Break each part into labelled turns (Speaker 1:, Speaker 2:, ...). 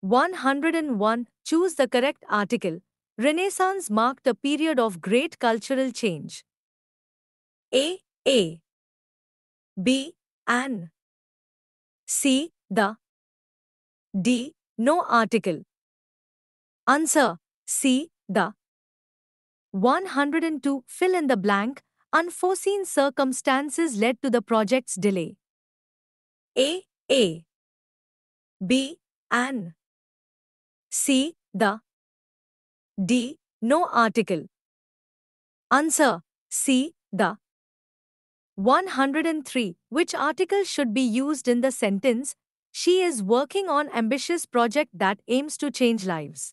Speaker 1: 101. Choose the correct article. Renaissance marked a period of great cultural change. A. A. B. An. C. The. D. No article. Answer C. The. 102. Fill in the blank. Unforeseen circumstances led to the project's delay. A. A. B. An. C. The. D. No article. Answer C. The. 103. Which article should be used in the sentence? She is working on ambitious project that aims to change lives.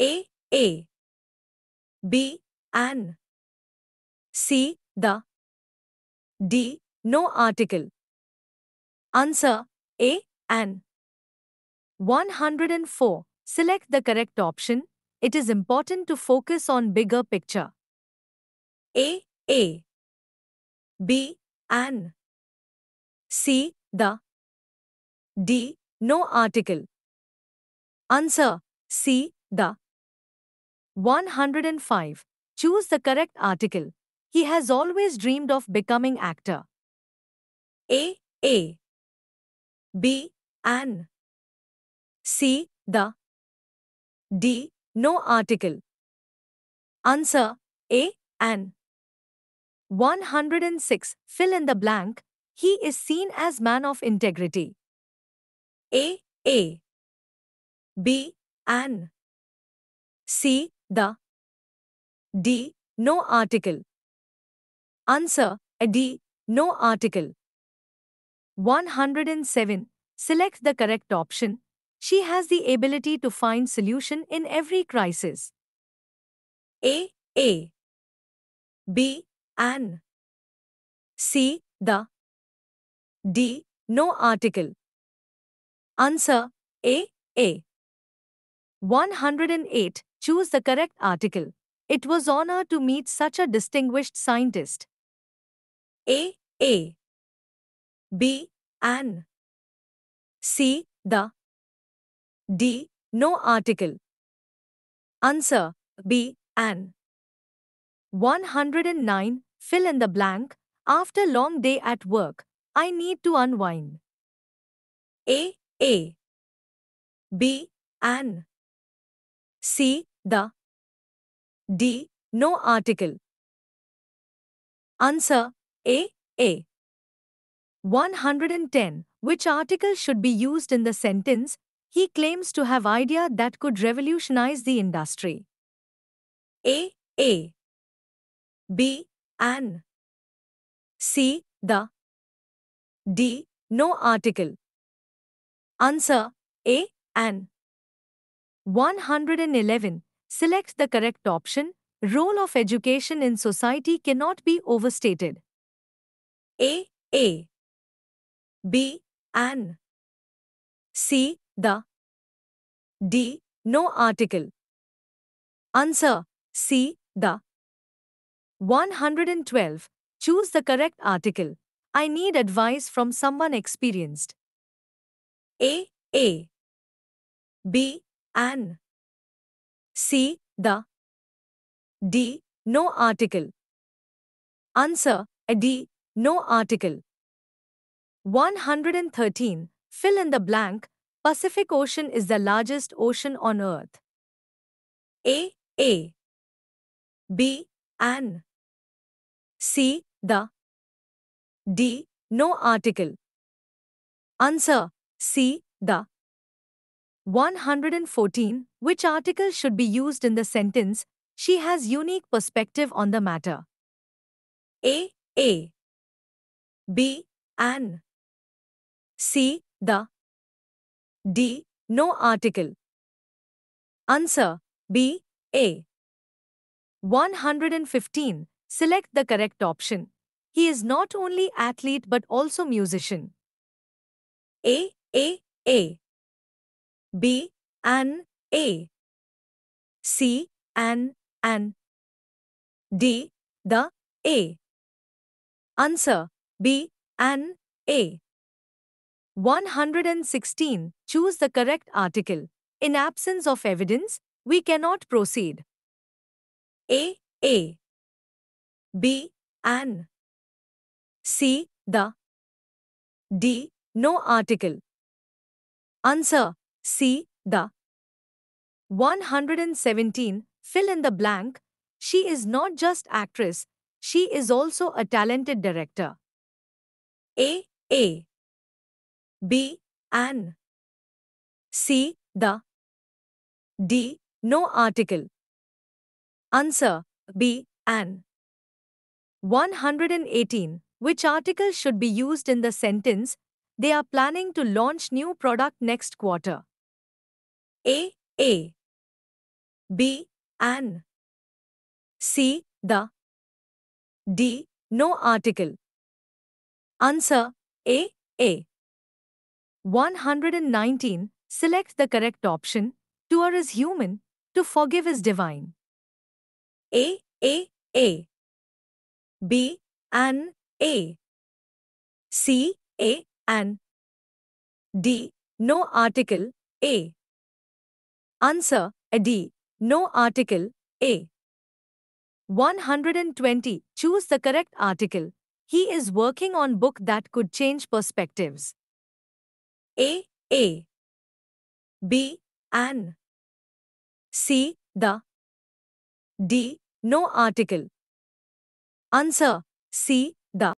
Speaker 1: A. A. B. An. C. The. D. No article. Answer A. An. 104. Select the correct option. It is important to focus on bigger picture. A. A. B. An. C. The. D. No article. Answer C. The. 105. Choose the correct article. He has always dreamed of becoming actor. A. A. B. An. C. The. D. No article. Answer A. An. 106. Fill in the blank. He is seen as man of integrity. A. A. B. An. C. The. D. No article. Answer A. D. No article. 107. Select the correct option. She has the ability to find solution in every crisis. A. A. B. An. C. The. D. No article. Answer A. A. 108. Choose the correct article. It was honor to meet such a distinguished scientist. A. A. B. An. C. The. D. No article. Answer B. An. 109. Fill in the blank. After long day at work, I need to unwind. A. A. B. An. C. The. D. No article. Answer A. A. 110. Which article should be used in the sentence? He claims to have idea that could revolutionize the industry. A. A. B. An. C. The. D. No article. Answer A. An. 111. Select the correct option. Role of education in society cannot be overstated. A. A. B. An. C. The. D. No article. Answer C. The. 112. Choose the correct article. I need advice from someone experienced. A. A. B. An. C. The. D. No article. Answer A. D. No article. 113. Fill in the blank. Pacific Ocean is the largest ocean on Earth. A. A. B. An. C. The. D. No article. Answer C. The. 114. Which article should be used in the sentence? She has unique perspective on the matter. A. A. B. An. C. The. D. No article. Answer B. A. 115. Select the correct option. He is not only athlete but also musician. A. A. A. B. An. A. C. An. An. D. The. A. Answer B. An. A. 116. Choose the correct article. In absence of evidence, we cannot proceed. A. A. B. An. C. The. D. No article. Answer C. The. 117. Fill in the blank. She is not just actress, she is also a talented director. A. A. B. An. C. The. D. No article. Answer B. An. 118. Which article should be used in the sentence? They are planning to launch new product next quarter. A. A. B. An. C. The. D. No article. Answer A. A. 119. Select the correct option. To err is human, to forgive is divine. A. A. A. B. An. A. C. A. An. D. No article. A. Answer A. D. No article. A. 120. Choose the correct article. He is working on book that could change perspectives. A. A. B. An. C. The. D. No article. Answer C. The.